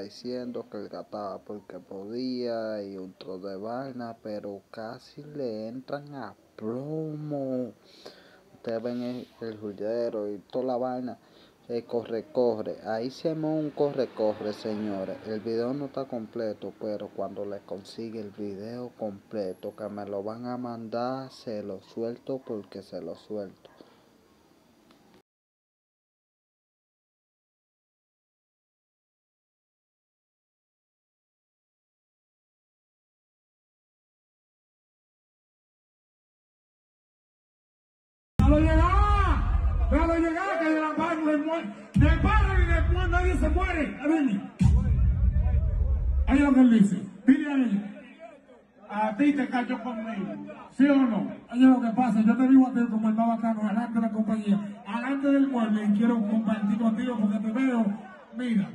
diciendo que él gastaba porque podía y un trozo de vaina, pero casi le entran a plomo. Ustedes ven el, el y toda la vaina. El corre, corre. Ahí se armó un corre, corre, señores. El video no está completo, pero cuando le consigue el video completo, que me lo van a mandar, se lo suelto porque se lo suelto. De le muere. De y después nadie se muere. Ademi. Ahí es lo que él dice. Dile a. A ti te cayó conmigo. ¿Sí o no? Ahí es lo que pasa. Yo te digo a ti como el más bacano, adelante de la compañía, adelante del mueble y quiero compartir contigo porque te veo. Mira.